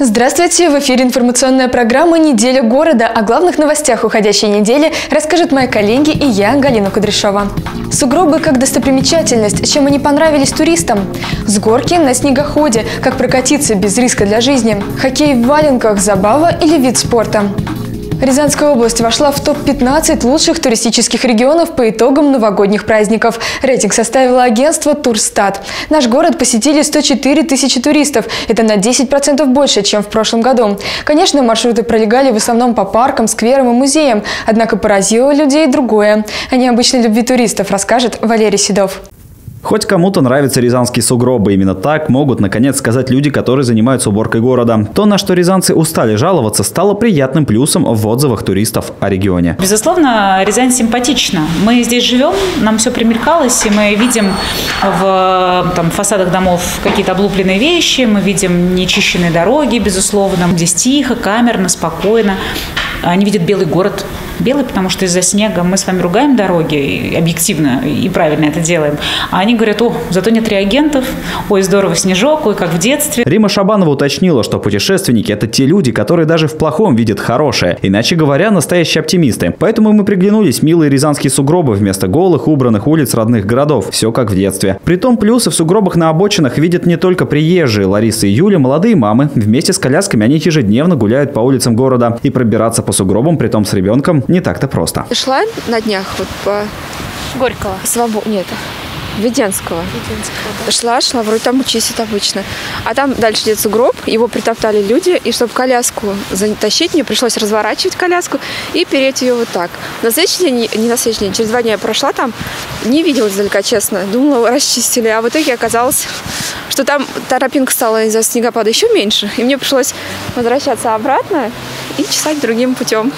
Здравствуйте! В эфире информационная программа «Неделя города». О главных новостях уходящей недели расскажут мои коллеги и я, Галина Кудряшова. Сугробы как достопримечательность, чем они понравились туристам. С горки на снегоходе, как прокатиться без риска для жизни. Хоккей в валенках – забава или вид спорта. Рязанская область вошла в топ-15 лучших туристических регионов по итогам новогодних праздников. Рейтинг составило агентство «Турстат». Наш город посетили 104 тысячи туристов. Это на 10% больше, чем в прошлом году. Конечно, маршруты пролегали в основном по паркам, скверам и музеям. Однако поразило людей другое. О необычной любви туристов расскажет Валерий Седов. Хоть кому-то нравятся рязанские сугробы, именно так могут наконец сказать люди, которые занимаются уборкой города. То, на что рязанцы устали жаловаться, стало приятным плюсом в отзывах туристов о регионе. Безусловно, Рязань симпатична. Мы здесь живем, нам все примелькалось, и мы видим в там, фасадах домов какие-то облупленные вещи, мы видим нечищенные дороги, безусловно. Здесь тихо, камерно, спокойно. Они видят белый город, белый, потому что из-за снега мы с вами ругаем дороги, объективно и правильно это делаем. А они говорят, о, зато нет реагентов, ой, здорово, снежок, ой, как в детстве. Рима Шабанова уточнила, что путешественники – это те люди, которые даже в плохом видят хорошее. Иначе говоря, настоящие оптимисты. Поэтому мы приглянулись милые рязанские сугробы вместо голых, убранных улиц родных городов. Все как в детстве. Притом плюсы в сугробах на обочинах видят не только приезжие. Лариса и Юля – молодые мамы. Вместе с колясками они ежедневно гуляют по улицам города. И пробираться по сугробам, притом с ребенком, не так-то просто. Шла на днях вот по... Горького. Свобод... Нет, Веденского. Веденского, да. Шла, шла, вроде там чистит обычно. А там дальше идет сугроб, его притоптали люди, и чтобы коляску затащить, мне пришлось разворачивать коляску и переть ее вот так. На следующий день, не на следующий день, через два дня я прошла там, не видела издалека, честно. Думала, расчистили, а в итоге оказалось, что там тропинка стала из-за снегопада еще меньше, и мне пришлось возвращаться обратно и чесать другим путем.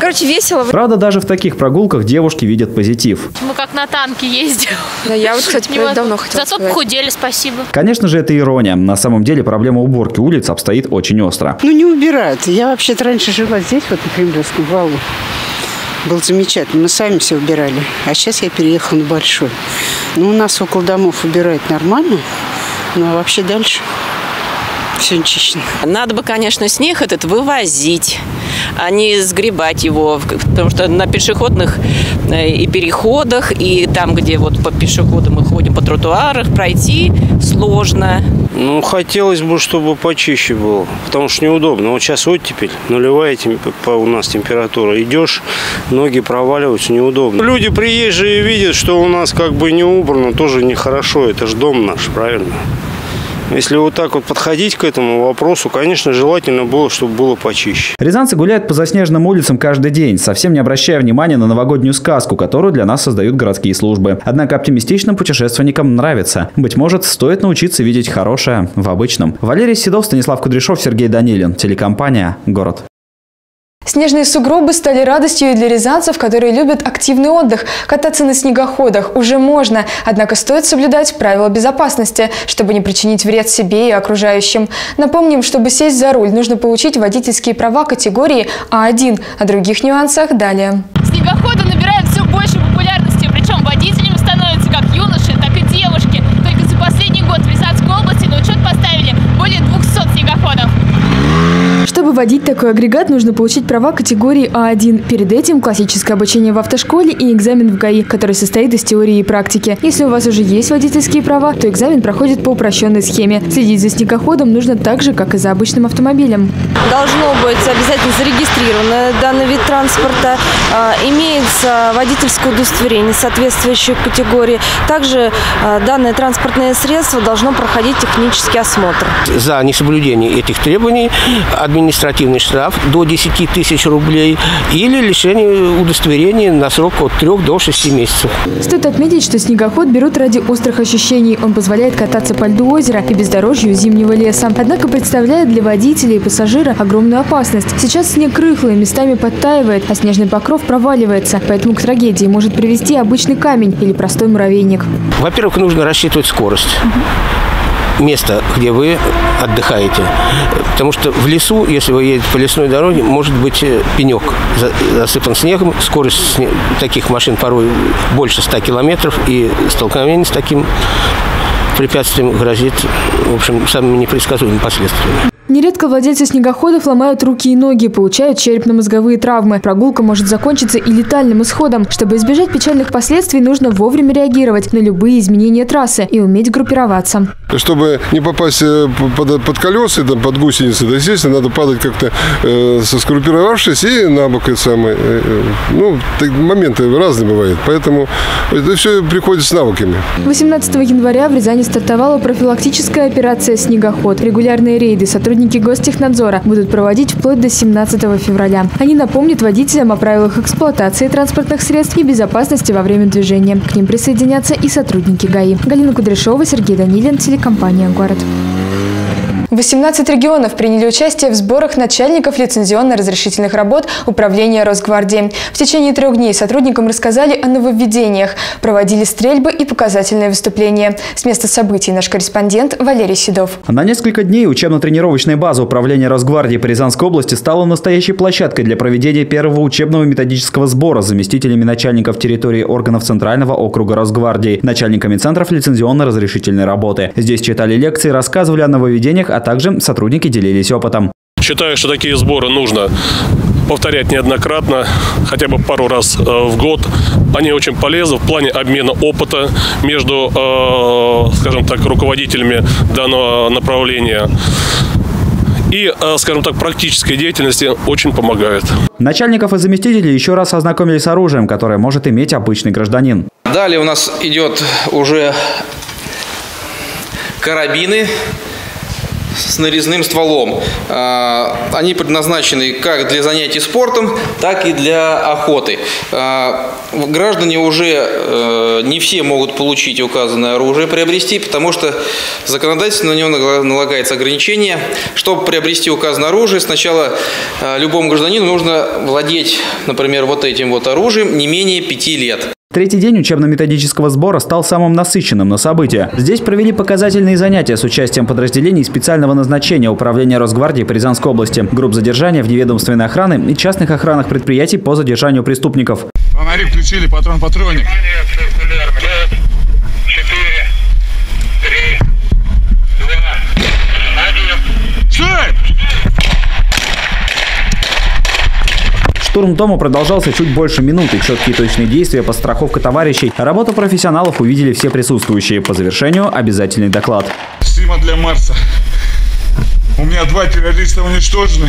Короче, весело. Правда, даже в таких прогулках девушки видят позитив. Мы как на танке ездим. Да, я вот, кстати, Не давно хотела Зато сказать. похудели, спасибо. Конечно же, это ирония. На самом деле проблема уборки улиц обстоит очень остро. Ну, не убирают. Я вообще-то раньше жила здесь, вот на Кремлевском валу. Был замечательно. Мы сами все убирали. А сейчас я переехала на Большой. Ну, у нас около домов убирают нормально. Ну, а вообще дальше все нечищено. Надо бы, конечно, снег этот вывозить, а не сгребать его, потому что на пешеходных э, и переходах, и там, где вот по пешеходам мы ходим, по тротуарах, пройти сложно. Ну, хотелось бы, чтобы почище было, потому что неудобно. Вот сейчас оттепель, нулевая темп- у нас температура. Идешь, ноги проваливаются, неудобно. Люди приезжие видят, что у нас как бы не убрано, тоже нехорошо. Это же дом наш, правильно? Если вот так вот подходить к этому вопросу, конечно, желательно было, чтобы было почище. Рязанцы гуляют по заснеженным улицам каждый день, совсем не обращая внимания на новогоднюю сказку, которую для нас создают городские службы. Однако оптимистичным путешественникам нравится. Быть может, стоит научиться видеть хорошее в обычном. Валерий Седов, Станислав Кудряшов, Сергей Данилин. Телекомпания «Город». Снежные сугробы стали радостью и для рязанцев, которые любят активный отдых. Кататься на снегоходах уже можно, однако стоит соблюдать правила безопасности, чтобы не причинить вред себе и окружающим. Напомним, чтобы сесть за руль, нужно получить водительские права категории А1. О других нюансах далее. Снегоходы набирают Чтобы водить такой агрегат, нужно получить права категории А1. Перед этим классическое обучение в автошколе и экзамен в ГАИ, который состоит из теории и практики. Если у вас уже есть водительские права, то экзамен проходит по упрощенной схеме. Следить за снегоходом нужно так же, как и за обычным автомобилем. должно быть обязательно зарегистрировано данный вид транспорта, а, имеется водительское удостоверение соответствующей категории. Также а, данное транспортное средство должно проходить технический осмотр. за несоблюдение этих требований административный штраф до 10 тысяч рублей или лишение удостоверения на срок от 3 до 6 месяцев. Стоит отметить, что снегоход берут ради острых ощущений. Он позволяет кататься по льду озера и бездорожью зимнего леса. Однако представляет для водителя и пассажира огромную опасность. Сейчас снег рыхлый, местами подтаивает, а снежный покров проваливается. Поэтому к трагедии может привести обычный камень или простой муравейник. Во-первых, нужно рассчитывать скорость место, где вы отдыхаете. Потому что в лесу, если вы едете по лесной дороге, может быть э, пенек за- засыпан снегом. Скорость таких машин порой больше 100 километров. И столкновение с таким препятствием грозит, в общем, самыми непредсказуемыми последствиями. Нередко владельцы снегоходов ломают руки и ноги, получают черепно-мозговые травмы. Прогулка может закончиться и летальным исходом. Чтобы избежать печальных последствий, нужно вовремя реагировать на любые изменения трассы и уметь группироваться. Чтобы не попасть э, под, под колеса, там, под гусеницы, то, естественно, надо падать как-то э, скруппировавшись и на бок это самое. Э, э, ну, так, моменты разные бывают, поэтому это все приходит с навыками. 18 января в Рязани стартовала профилактическая операция «Снегоход». Регулярные рейды сотрудники Гостехнадзора будут проводить вплоть до 17 февраля. Они напомнят водителям о правилах эксплуатации транспортных средств и безопасности во время движения. К ним присоединятся и сотрудники ГАИ. Галина Кудряшова, Сергей Данилин, телекомпания «Город». 18 регионов приняли участие в сборах начальников лицензионно-разрешительных работ Управления Росгвардии. В течение трех дней сотрудникам рассказали о нововведениях, проводили стрельбы и показательные выступления. С места событий наш корреспондент Валерий Седов. На несколько дней учебно-тренировочная база Управления Росгвардии по Рязанской области стала настоящей площадкой для проведения первого учебного методического сбора с заместителями начальников территории органов Центрального округа Росгвардии, начальниками центров лицензионно-разрешительной работы. Здесь читали лекции, рассказывали о нововведениях, а также сотрудники делились опытом. Считаю, что такие сборы нужно повторять неоднократно, хотя бы пару раз э, в год. Они очень полезны в плане обмена опыта между, э, скажем так, руководителями данного направления и, э, скажем так, практической деятельности очень помогают. Начальников и заместителей еще раз ознакомили с оружием, которое может иметь обычный гражданин. Далее у нас идет уже карабины с нарезным стволом. А, они предназначены как для занятий спортом, так и для охоты. А, граждане уже э, не все могут получить указанное оружие, приобрести, потому что законодательно на него налагается ограничение. Чтобы приобрести указанное оружие, сначала э, любому гражданину нужно владеть, например, вот этим вот оружием не менее пяти лет. Третий день учебно-методического сбора стал самым насыщенным на события. Здесь провели показательные занятия с участием подразделений специального назначения Управления Росгвардии по Рязанской области, групп задержания вневедомственной охраны и частных охранных предприятий по задержанию преступников. Фонари включили, патрон-патроник. Штурм дома продолжался чуть больше минуты. Четкие точные действия, подстраховка товарищей. Работу профессионалов увидели все присутствующие. По завершению обязательный доклад. Сима для Марса. У меня два террориста уничтожены.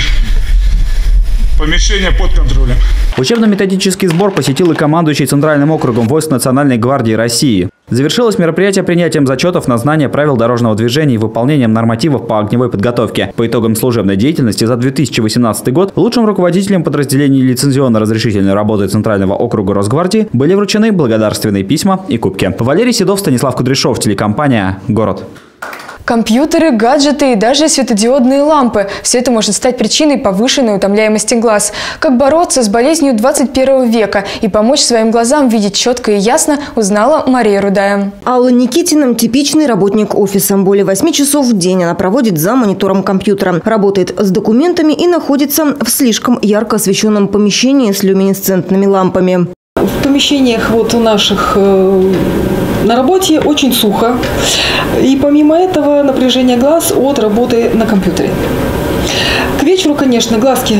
Помещение под контролем. Учебно-методический сбор посетил и командующий Центральным округом войск Национальной гвардии России. Завершилось мероприятие принятием зачетов на знание правил дорожного движения и выполнением нормативов по огневой подготовке. По итогам служебной деятельности за 2018 год лучшим руководителям подразделений лицензионно-разрешительной работы Центрального округа Росгвардии были вручены благодарственные письма и кубки. Валерий Седов, Станислав Кудряшов, телекомпания «Город». Компьютеры, гаджеты и даже светодиодные лампы – все это может стать причиной повышенной утомляемости глаз. Как бороться с болезнью 21 века и помочь своим глазам видеть четко и ясно, узнала Мария Рудая. Алла Никитина – типичный работник офиса. Более 8 часов в день она проводит за монитором компьютера, работает с документами и находится в слишком ярко освещенном помещении с люминесцентными лампами. В помещениях вот у наших э, на работе очень сухо. И помимо этого напряжение глаз от работы на компьютере. К вечеру, конечно, глазки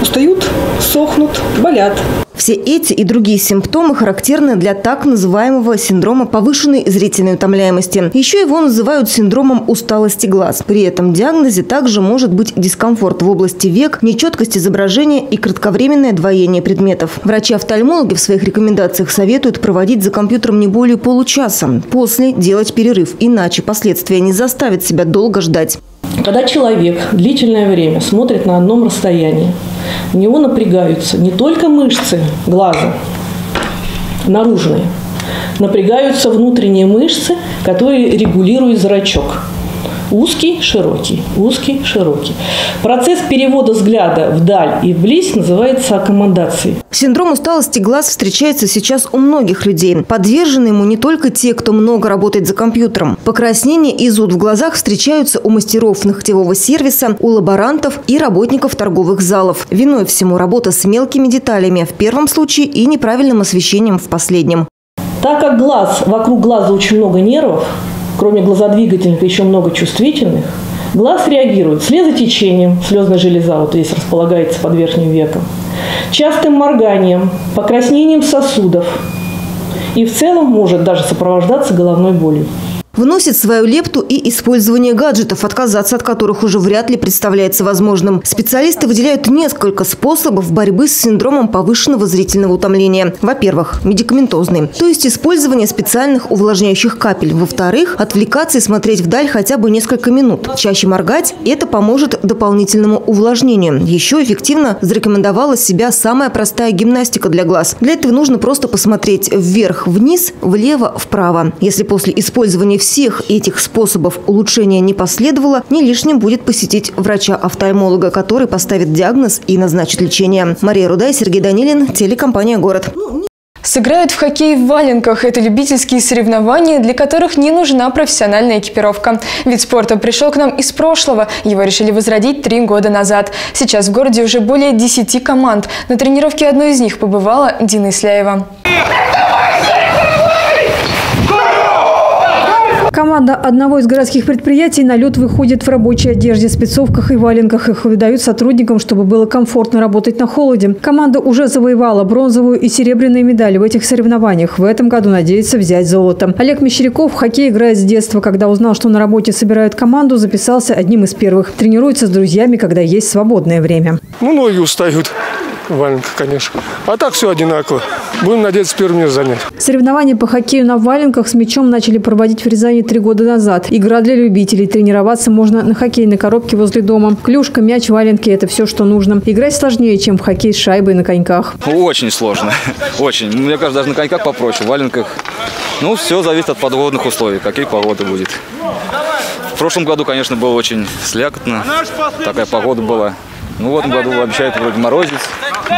устают, сохнут, болят. Все эти и другие симптомы характерны для так называемого синдрома повышенной зрительной утомляемости. Еще его называют синдромом усталости глаз. При этом диагнозе также может быть дискомфорт в области век, нечеткость изображения и кратковременное двоение предметов. Врачи-офтальмологи в своих рекомендациях советуют проводить за компьютером не более получаса. После делать перерыв, иначе последствия не заставят себя долго ждать. Когда человек длительное время смотрит на одном расстоянии, у него напрягаются не только мышцы глаза, наружные, напрягаются внутренние мышцы, которые регулируют зрачок – Узкий, широкий, узкий, широкий. Процесс перевода взгляда вдаль и вблизь называется аккомодацией. Синдром усталости глаз встречается сейчас у многих людей. Подвержены ему не только те, кто много работает за компьютером. Покраснение и зуд в глазах встречаются у мастеров ногтевого сервиса, у лаборантов и работников торговых залов. Виной всему работа с мелкими деталями в первом случае и неправильным освещением в последнем. Так как глаз, вокруг глаза очень много нервов, кроме глазодвигательных, еще много чувствительных, Глаз реагирует слезотечением, слезная железа вот здесь располагается под верхним веком, частым морганием, покраснением сосудов и в целом может даже сопровождаться головной болью. Вносит свою лепту и использование гаджетов, отказаться от которых уже вряд ли представляется возможным. Специалисты выделяют несколько способов борьбы с синдромом повышенного зрительного утомления. Во-первых, медикаментозный, то есть использование специальных увлажняющих капель. Во-вторых, отвлекаться и смотреть вдаль хотя бы несколько минут. Чаще моргать – это поможет дополнительному увлажнению. Еще эффективно зарекомендовала себя самая простая гимнастика для глаз. Для этого нужно просто посмотреть вверх-вниз, влево-вправо. Если после использования всех этих способов улучшения не последовало, не лишним будет посетить врача-офтальмолога, который поставит диагноз и назначит лечение. Мария Руда и Сергей Данилин, телекомпания «Город». Сыграют в хоккей в валенках. Это любительские соревнования, для которых не нужна профессиональная экипировка. Вид спорта пришел к нам из прошлого. Его решили возродить три года назад. Сейчас в городе уже более 10 команд. На тренировке одной из них побывала Дина Исляева. Команда одного из городских предприятий на лед выходит в рабочей одежде, спецовках и валенках. Их выдают сотрудникам, чтобы было комфортно работать на холоде. Команда уже завоевала бронзовую и серебряные медали в этих соревнованиях. В этом году надеется взять золото. Олег Мещеряков в хоккей играет с детства. Когда узнал, что на работе собирают команду, записался одним из первых. Тренируется с друзьями, когда есть свободное время. Ну, ноги устают валенках, конечно. А так все одинаково. Будем надеяться первыми занять. Соревнования по хоккею на валенках с мячом начали проводить в Рязани три года назад. Игра для любителей. Тренироваться можно на хоккейной коробке возле дома. Клюшка, мяч, валенки – это все, что нужно. Играть сложнее, чем в хоккей с шайбой на коньках. Очень сложно. Очень. Мне кажется, даже на коньках попроще. В валенках, ну, все зависит от подводных условий, какие погода будет. В прошлом году, конечно, было очень слякотно. Такая погода была. Ну, в этом году обещают вроде морозец.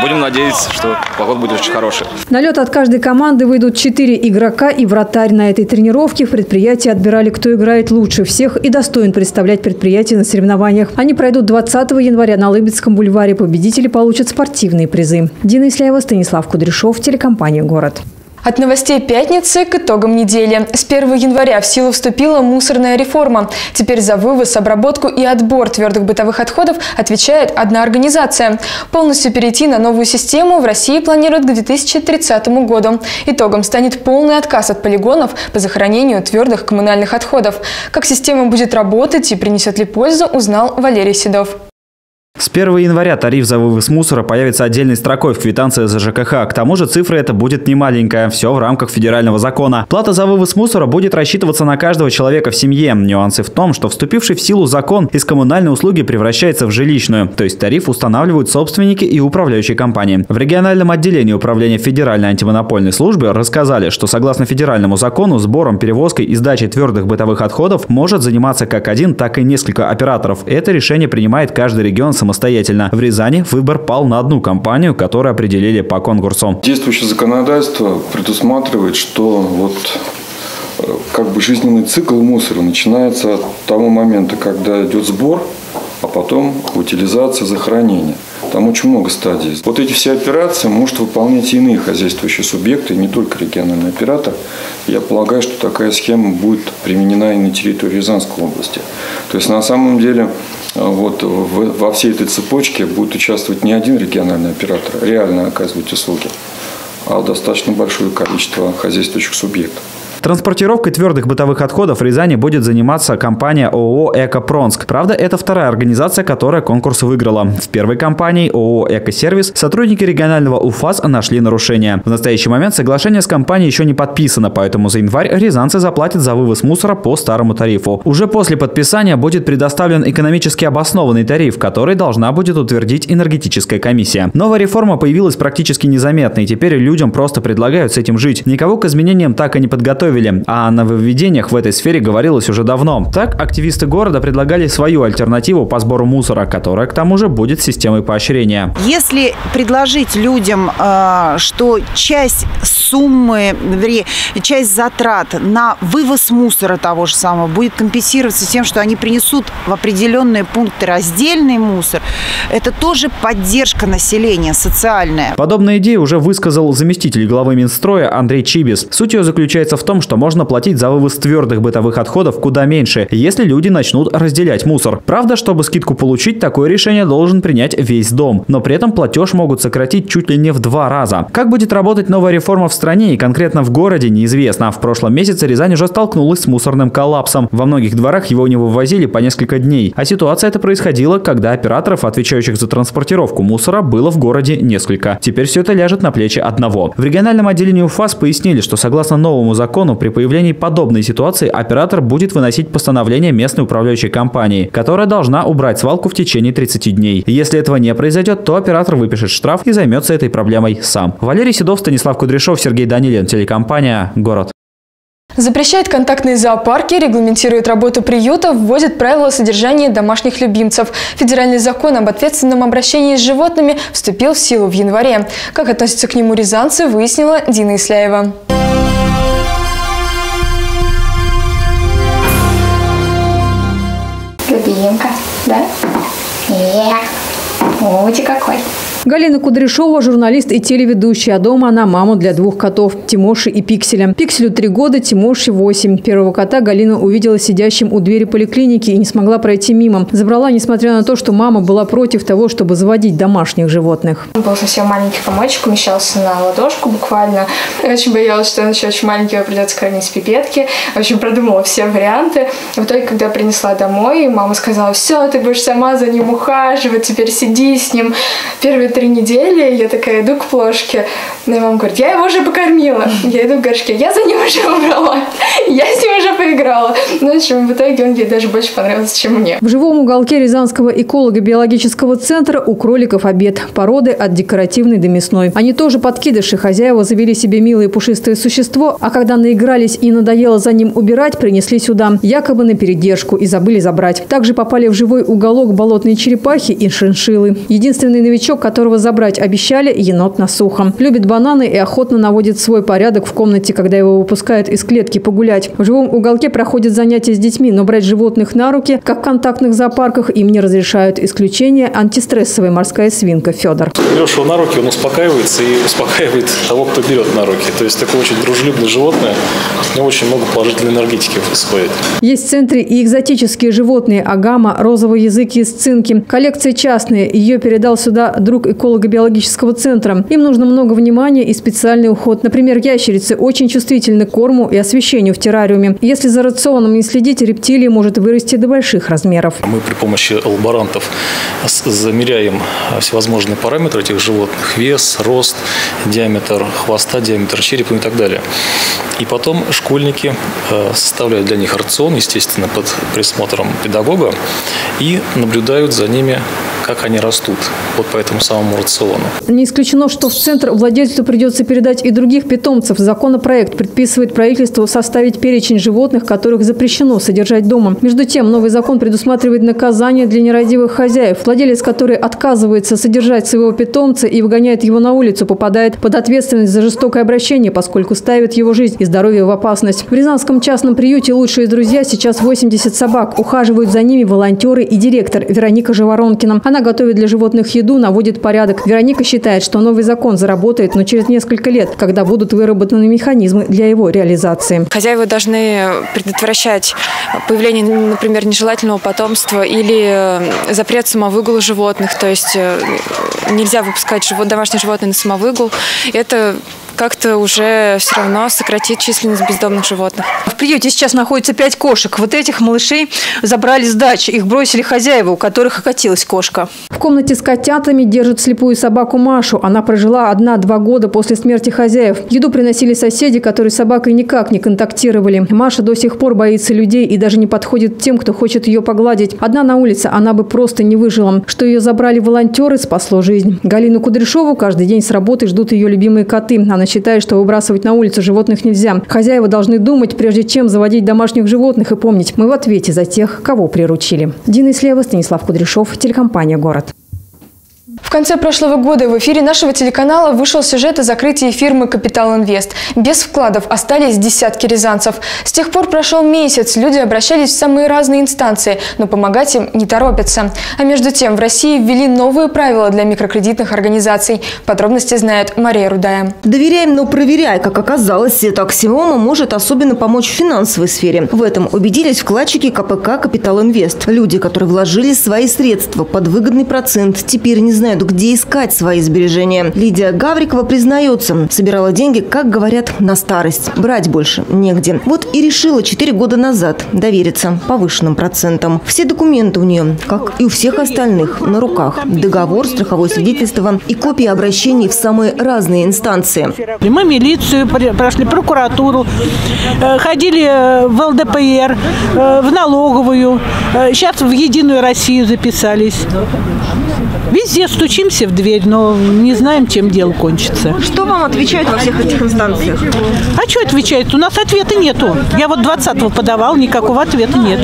Будем надеяться, что погода будет очень хорошая. На лед от каждой команды выйдут четыре игрока и вратарь. На этой тренировке в предприятии отбирали, кто играет лучше всех и достоин представлять предприятие на соревнованиях. Они пройдут 20 января на Лыбецком бульваре. Победители получат спортивные призы. Дина Исляева, Станислав Кудряшов, телекомпания «Город». От новостей пятницы к итогам недели. С 1 января в силу вступила мусорная реформа. Теперь за вывоз, обработку и отбор твердых бытовых отходов отвечает одна организация. Полностью перейти на новую систему в России планируют к 2030 году. Итогом станет полный отказ от полигонов по захоронению твердых коммунальных отходов. Как система будет работать и принесет ли пользу, узнал Валерий Седов. С 1 января тариф за вывоз мусора появится отдельной строкой в квитанции за ЖКХ. К тому же цифра эта будет немаленькая. Все в рамках федерального закона. Плата за вывоз мусора будет рассчитываться на каждого человека в семье. Нюансы в том, что вступивший в силу закон из коммунальной услуги превращается в жилищную. То есть тариф устанавливают собственники и управляющие компании. В региональном отделении управления Федеральной антимонопольной службы рассказали, что согласно федеральному закону сбором, перевозкой и сдачей твердых бытовых отходов может заниматься как один, так и несколько операторов. Это решение принимает каждый регион самостоятельно. В Рязани выбор пал на одну компанию, которую определили по конкурсу. Действующее законодательство предусматривает, что вот как бы жизненный цикл мусора начинается от того момента, когда идет сбор, а потом утилизация, захоронение. Там очень много стадий. Вот эти все операции может выполнять иные хозяйствующие субъекты, не только региональный оператор. Я полагаю, что такая схема будет применена и на территории Рязанской области. То есть на самом деле вот во всей этой цепочке будет участвовать не один региональный оператор, реально оказывать услуги, а достаточно большое количество хозяйствующих субъектов. Транспортировкой твердых бытовых отходов в Рязани будет заниматься компания ООО «Экопронск». Правда, это вторая организация, которая конкурс выиграла. В первой компании ООО «Экосервис» сотрудники регионального УФАС нашли нарушения. В настоящий момент соглашение с компанией еще не подписано, поэтому за январь рязанцы заплатят за вывоз мусора по старому тарифу. Уже после подписания будет предоставлен экономически обоснованный тариф, который должна будет утвердить энергетическая комиссия. Новая реформа появилась практически незаметно, и теперь людям просто предлагают с этим жить. Никого к изменениям так и не подготовили готовили, а о нововведениях в этой сфере говорилось уже давно. Так, активисты города предлагали свою альтернативу по сбору мусора, которая к тому же будет системой поощрения. Если предложить людям, э, что часть суммы, вернее, часть затрат на вывоз мусора того же самого будет компенсироваться тем, что они принесут в определенные пункты раздельный мусор, это тоже поддержка населения, социальная. Подобная идея уже высказал заместитель главы Минстроя Андрей Чибис. Суть ее заключается в том, том, что можно платить за вывоз твердых бытовых отходов куда меньше, если люди начнут разделять мусор. Правда, чтобы скидку получить, такое решение должен принять весь дом. Но при этом платеж могут сократить чуть ли не в два раза. Как будет работать новая реформа в стране и конкретно в городе, неизвестно. В прошлом месяце Рязань уже столкнулась с мусорным коллапсом. Во многих дворах его не вывозили по несколько дней. А ситуация эта происходила, когда операторов, отвечающих за транспортировку мусора, было в городе несколько. Теперь все это ляжет на плечи одного. В региональном отделении УФАС пояснили, что согласно новому закону, при появлении подобной ситуации оператор будет выносить постановление местной управляющей компании, которая должна убрать свалку в течение 30 дней. Если этого не произойдет, то оператор выпишет штраф и займется этой проблемой сам. Валерий Седов, Станислав Кудряшов, Сергей Данилин, телекомпания «Город». Запрещает контактные зоопарки, регламентирует работу приютов, вводит правила содержания домашних любимцев. Федеральный закон об ответственном обращении с животными вступил в силу в январе. Как относятся к нему рязанцы, выяснила Дина Исляева. Ути какой. Галина Кудряшова – журналист и телеведущая. Дома она мама для двух котов – Тимоши и Пикселя. Пикселю три года, Тимоши восемь. Первого кота Галина увидела сидящим у двери поликлиники и не смогла пройти мимо. Забрала, несмотря на то, что мама была против того, чтобы заводить домашних животных. Он был совсем маленький комочек, умещался на ладошку буквально. Я очень боялась, что он еще очень маленький, придется кормить с пипетки. В общем, продумала все варианты. В итоге, когда принесла домой, мама сказала, все, ты будешь сама за ним ухаживать, теперь сиди с ним. Первые три недели я такая иду к плошке, и мама говорит, я его уже покормила. Я иду к горшке, я за ним уже убрала, я с ним уже поиграла. Ну, в общем, в итоге он ей даже больше понравился, чем мне. В живом уголке Рязанского эколого-биологического центра у кроликов обед. Породы от декоративной до мясной. Они тоже подкидыши. Хозяева завели себе милое пушистое существо, а когда наигрались и надоело за ним убирать, принесли сюда. Якобы на передержку и забыли забрать. Также попали в живой уголок болотные черепахи и шиншилы. Единственный новичок, которого забрать обещали, енот на сухом. Любит бананы и охотно наводит свой порядок в комнате, когда его выпускают из клетки погулять. В живом уголке проходят занятия с детьми, но брать животных на руки, как в контактных зоопарках, им не разрешают. Исключение – антистрессовая морская свинка Федор. Берешь его на руки, он успокаивается и успокаивает того, кто берет на руки. То есть такое очень дружелюбное животное, у него очень много положительной энергетики происходит. Есть в центре и экзотические животные – агама, розовые языки из цинки. Коллекция частная, ее передал сюда друг эколого-биологического центра. Им нужно много внимания и специальный уход. Например, ящерицы очень чувствительны к корму и освещению в террариуме. Если за рационом не следить, рептилия может вырасти до больших размеров. Мы при помощи лаборантов замеряем всевозможные параметры этих животных. Вес, рост, диаметр хвоста, диаметр черепа и так далее. И потом школьники э, составляют для них рацион, естественно, под присмотром педагога и наблюдают за ними, как они растут. Вот по этому самому рациону. Не исключено, что в центр владельцу придется передать и других питомцев. Законопроект предписывает правительству составить перечень животных, которых запрещено содержать дома. Между тем, новый закон предусматривает наказание для нерадивых хозяев. Владелец, который отказывается содержать своего питомца и выгоняет его на улицу, попадает под ответственность за жестокое обращение, поскольку ставит его жизнь и здоровье в опасность. В Рязанском частном приюте «Лучшие друзья» сейчас 80 собак. Ухаживают за ними волонтеры и директор Вероника Живоронкина. Она готовит для животных еду, наводит порядок. Вероника считает, что новый закон заработает, но через несколько лет, когда будут выработаны механизмы для его реализации. Хозяева должны предотвращать появление, например, нежелательного потомства или запрет самовыгула животных. То есть нельзя выпускать домашние животные на самовыгул. Это как-то уже все равно сократит численность бездомных животных. В приюте сейчас находится пять кошек. Вот этих малышей забрали с дачи. Их бросили хозяева, у которых окатилась кошка. В комнате с котятами держат слепую собаку Машу. Она прожила одна-два года после смерти хозяев. Еду приносили соседи, которые с собакой никак не контактировали. Маша до сих пор боится людей и даже не подходит тем, кто хочет ее погладить. Одна на улице она бы просто не выжила. Что ее забрали волонтеры, спасло жизнь. Галину Кудряшову каждый день с работы ждут ее любимые коты. Она считает, что выбрасывать на улицу животных нельзя. Хозяева должны думать, прежде чем заводить домашних животных и помнить, мы в ответе за тех, кого приручили. Дина Слева, Станислав Кудряшов, телекомпания «Город». В конце прошлого года в эфире нашего телеканала вышел сюжет о закрытии фирмы «Капитал Инвест». Без вкладов остались десятки рязанцев. С тех пор прошел месяц, люди обращались в самые разные инстанции, но помогать им не торопятся. А между тем в России ввели новые правила для микрокредитных организаций. Подробности знает Мария Рудая. Доверяем, но проверяй. Как оказалось, эта аксиома может особенно помочь в финансовой сфере. В этом убедились вкладчики КПК «Капитал Инвест». Люди, которые вложили свои средства под выгодный процент, теперь не знают, где искать свои сбережения. Лидия Гаврикова признается, собирала деньги, как говорят, на старость. Брать больше негде. Вот и решила 4 года назад довериться повышенным процентам. Все документы у нее, как и у всех остальных, на руках. Договор, страховое свидетельство и копии обращений в самые разные инстанции. Мы милицию прошли, прокуратуру, э, ходили э, в ЛДПР, э, в налоговую, сейчас в Единую Россию записались. Везде стучимся в дверь, но не знаем, чем дело кончится. Что вам отвечают во всех этих инстанциях? А что отвечает? У нас ответа нету. Я вот 20-го подавал, никакого ответа нет.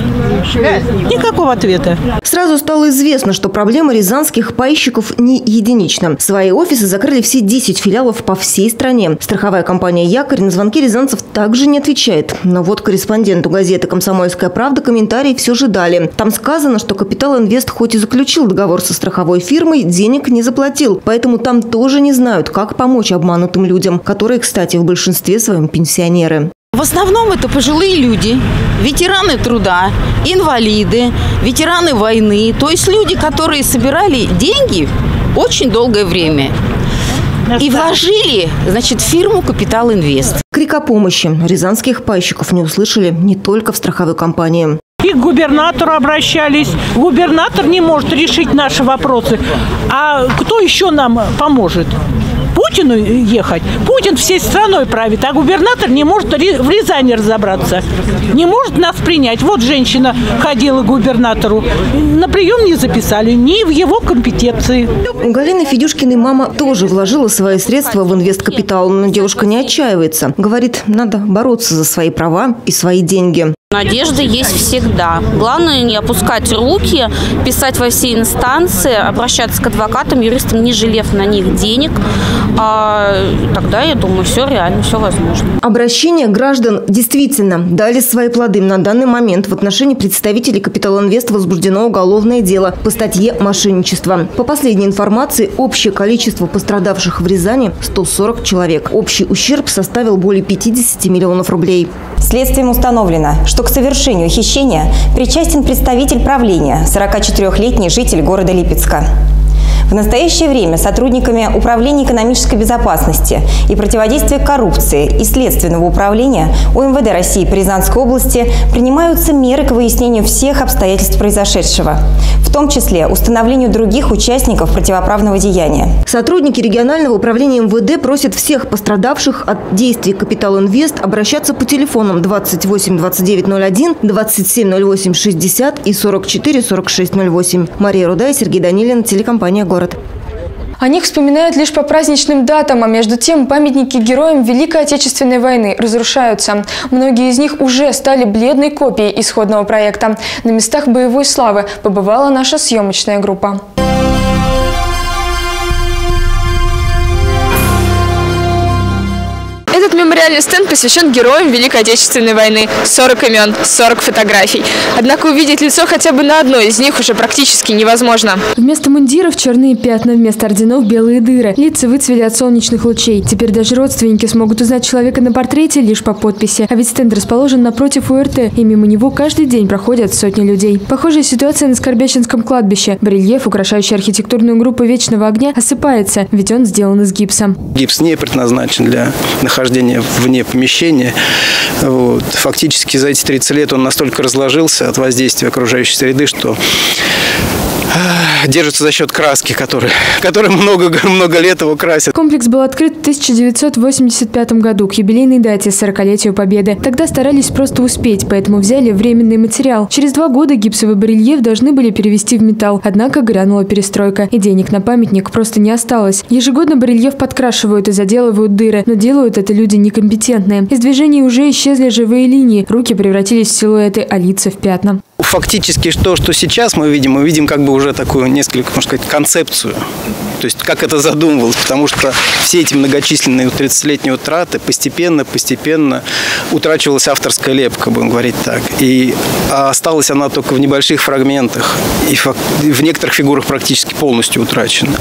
Никакого ответа. Сразу стало известно, что проблема рязанских пайщиков не единична. Свои офисы закрыли все 10 филиалов по всей стране. Страховая компания «Якорь» на звонки рязанцев также не отвечает. Но вот корреспонденту газеты «Комсомольская правда» комментарии все же дали. Там сказано, что «Капитал Инвест» хоть и заключил договор со страховой фирмой, денег не заплатил. Поэтому там тоже не знают, как помочь обманутым людям, которые, кстати, в большинстве своем пенсионеры. В основном это пожилые люди, ветераны труда, инвалиды, ветераны войны. То есть люди, которые собирали деньги очень долгое время. И вложили, значит, фирму «Капитал Инвест». Крик о помощи рязанских пайщиков не услышали не только в страховой компании. И к губернатору обращались. Губернатор не может решить наши вопросы. А кто еще нам поможет? Путину ехать. Путин всей страной правит, а губернатор не может в Рязани разобраться. Не может нас принять. Вот женщина ходила к губернатору. На прием не записали, ни в его компетенции. У Галины Федюшкиной мама тоже вложила свои средства в инвесткапитал, но девушка не отчаивается. Говорит, надо бороться за свои права и свои деньги. Надежда есть всегда. Главное не опускать руки, писать во все инстанции, обращаться к адвокатам, юристам, не жалев на них денег. А тогда, я думаю, все реально, все возможно. Обращения граждан действительно дали свои плоды. На данный момент в отношении представителей Капитал Инвест возбуждено уголовное дело по статье «Мошенничество». По последней информации, общее количество пострадавших в Рязани – 140 человек. Общий ущерб составил более 50 миллионов рублей. Следствием установлено, что к совершению хищения причастен представитель правления, 44-летний житель города Липецка. В настоящее время сотрудниками Управления экономической безопасности и противодействия коррупции и Следственного управления УМВД России по Рязанской области принимаются меры к выяснению всех обстоятельств произошедшего, в том числе установлению других участников противоправного деяния. Сотрудники регионального управления МВД просят всех пострадавших от действий Капитал Инвест обращаться по телефонам 28 29 01, 27 08 60 и 44 46 08. Мария Руда и Сергей Данилин, телекомпания «Город» город. О них вспоминают лишь по праздничным датам, а между тем памятники героям Великой Отечественной войны разрушаются. Многие из них уже стали бледной копией исходного проекта. На местах боевой славы побывала наша съемочная группа. Мемориальный стенд посвящен героям Великой Отечественной войны. 40 имен, 40 фотографий. Однако увидеть лицо хотя бы на одной из них уже практически невозможно. Вместо мундиров черные пятна, вместо орденов белые дыры. Лица выцвели от солнечных лучей. Теперь даже родственники смогут узнать человека на портрете лишь по подписи. А ведь стенд расположен напротив УРТ, и мимо него каждый день проходят сотни людей. Похожая ситуация на Скорбящинском кладбище. Барельеф, украшающий архитектурную группу Вечного огня, осыпается, ведь он сделан из гипса. Гипс не предназначен для нахождения вне помещения. Вот. Фактически за эти 30 лет он настолько разложился от воздействия окружающей среды, что держится за счет краски, которая, которая много, много лет его красит. Комплекс был открыт в 1985 году к юбилейной дате 40-летию Победы. Тогда старались просто успеть, поэтому взяли временный материал. Через два года гипсовый барельеф должны были перевести в металл. Однако грянула перестройка, и денег на памятник просто не осталось. Ежегодно барельеф подкрашивают и заделывают дыры, но делают это люди некомпетентные. Из движений уже исчезли живые линии, руки превратились в силуэты, а лица в пятна. Фактически то, что сейчас мы видим, мы видим как бы уже такую несколько, можно сказать, концепцию. То есть как это задумывалось, потому что все эти многочисленные 30-летние утраты постепенно, постепенно утрачивалась авторская лепка, будем говорить так. И осталась она только в небольших фрагментах. И в некоторых фигурах практически полностью утрачена.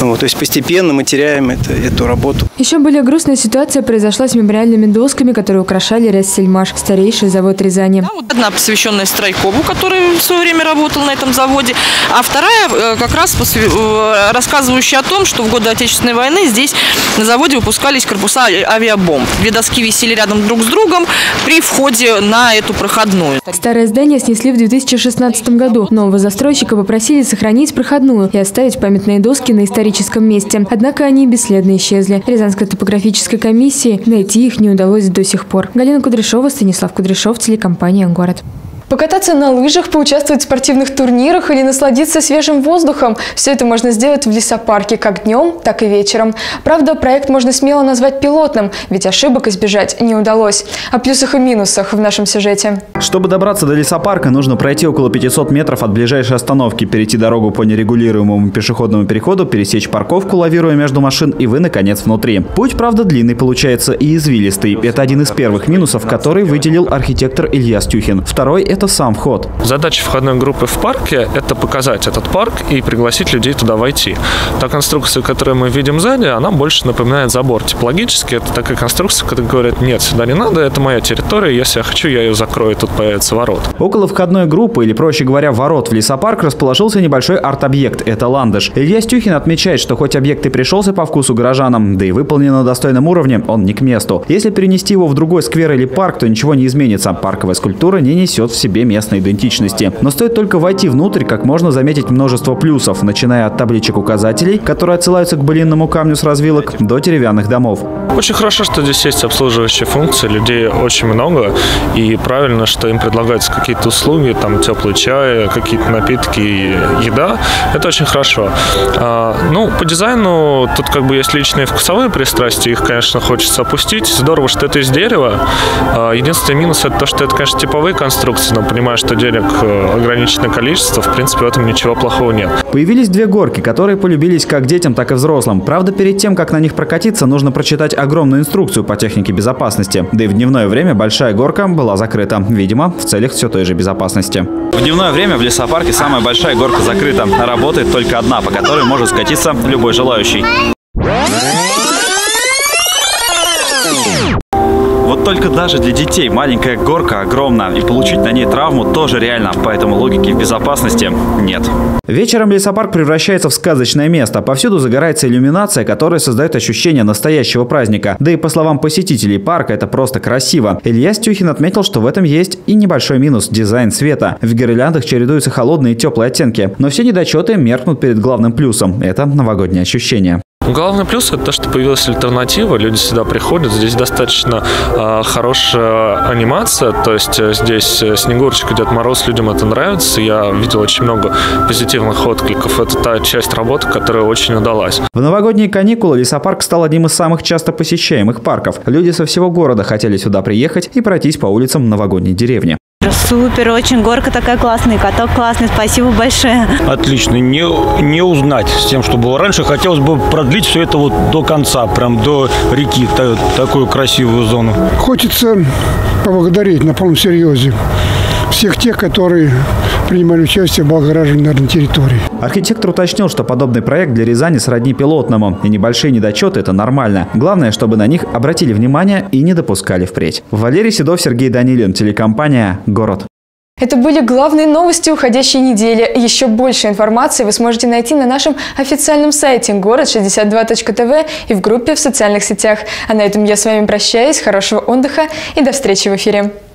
Вот, то есть постепенно мы теряем это, эту работу. Еще более грустная ситуация произошла с мемориальными досками, которые украшали Ряссельмаш, старейший завод Рязани. Да, вот одна посвященная Страйкову, который в свое время работал на этом заводе, а вторая э, как раз э, рассказывающая о том, что в годы Отечественной войны здесь на заводе выпускались корпуса авиабомб. Две доски висели рядом друг с другом при входе на эту проходную. Старое здание снесли в 2016 году. Нового застройщика попросили сохранить проходную и оставить памятные доски на историческом месте. Однако они бесследно исчезли. Рязанской топографической комиссии найти их не удалось до сих пор. Галина Кудряшова, Станислав Кудряшов, телекомпания «Город». Покататься на лыжах, поучаствовать в спортивных турнирах или насладиться свежим воздухом – все это можно сделать в лесопарке как днем, так и вечером. Правда, проект можно смело назвать пилотным, ведь ошибок избежать не удалось. О плюсах и минусах в нашем сюжете. Чтобы добраться до лесопарка, нужно пройти около 500 метров от ближайшей остановки, перейти дорогу по нерегулируемому пешеходному переходу, пересечь парковку, лавируя между машин, и вы, наконец, внутри. Путь, правда, длинный получается и извилистый. Это один из первых минусов, который выделил архитектор Илья Стюхин. Второй – это сам вход. Задача входной группы в парке – это показать этот парк и пригласить людей туда войти. Та конструкция, которую мы видим сзади, она больше напоминает забор. Типологически это такая конструкция, которая говорит, нет, сюда не надо, это моя территория, если я хочу, я ее закрою, тут появится ворот. Около входной группы, или проще говоря, ворот в лесопарк, расположился небольшой арт-объект – это ландыш. Илья Стюхин отмечает, что хоть объект и пришелся по вкусу горожанам, да и выполнен на достойном уровне, он не к месту. Если перенести его в другой сквер или парк, то ничего не изменится. Парковая скульптура не несет в себе местной идентичности. Но стоит только войти внутрь, как можно заметить множество плюсов, начиная от табличек указателей, которые отсылаются к былинному камню с развилок, до деревянных домов. Очень хорошо, что здесь есть обслуживающие функции, людей очень много, и правильно, что им предлагаются какие-то услуги, там теплый чай, какие-то напитки, еда. Это очень хорошо. А, ну, по дизайну тут как бы есть личные вкусовые пристрастия, их, конечно, хочется опустить. Здорово, что это из дерева. А, единственный минус это то, что это, конечно, типовые конструкции, но понимаю, что денег э, ограниченное количество, в принципе, в этом ничего плохого нет. Появились две горки, которые полюбились как детям, так и взрослым. Правда, перед тем, как на них прокатиться, нужно прочитать огромную инструкцию по технике безопасности. Да и в дневное время большая горка была закрыта. Видимо, в целях все той же безопасности. В дневное время в лесопарке самая большая горка закрыта. Работает только одна, по которой может скатиться любой желающий. Только даже для детей маленькая горка огромна, и получить на ней травму тоже реально, поэтому логики безопасности нет. Вечером лесопарк превращается в сказочное место. Повсюду загорается иллюминация, которая создает ощущение настоящего праздника. Да и по словам посетителей парка, это просто красиво. Илья Стюхин отметил, что в этом есть и небольшой минус – дизайн света. В гирляндах чередуются холодные и теплые оттенки. Но все недочеты меркнут перед главным плюсом – это новогоднее ощущение. Главный плюс это то, что появилась альтернатива, люди сюда приходят, здесь достаточно э, хорошая анимация, то есть э, здесь э, Снегурочка, Дед Мороз, людям это нравится, я видел очень много позитивных откликов, это та часть работы, которая очень удалась. В новогодние каникулы лесопарк стал одним из самых часто посещаемых парков. Люди со всего города хотели сюда приехать и пройтись по улицам новогодней деревни. Супер, очень горка такая классная, каток классный, спасибо большое. Отлично, не, не узнать с тем, что было раньше. Хотелось бы продлить все это вот до конца, прям до реки, та, такую красивую зону. Хочется поблагодарить на полном серьезе всех тех, которые принимали участие в облагораживании на территории. Архитектор уточнил, что подобный проект для Рязани сродни пилотному, и небольшие недочеты – это нормально. Главное, чтобы на них обратили внимание и не допускали впредь. Валерий Седов, Сергей Данилин, телекомпания «Город». Это были главные новости уходящей недели. Еще больше информации вы сможете найти на нашем официальном сайте город62.тв и в группе в социальных сетях. А на этом я с вами прощаюсь. Хорошего отдыха и до встречи в эфире.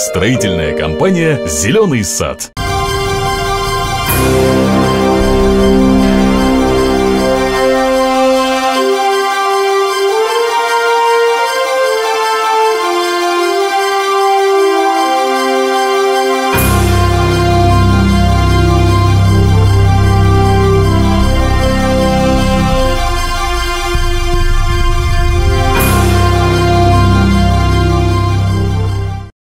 Строительная компания «Зеленый сад».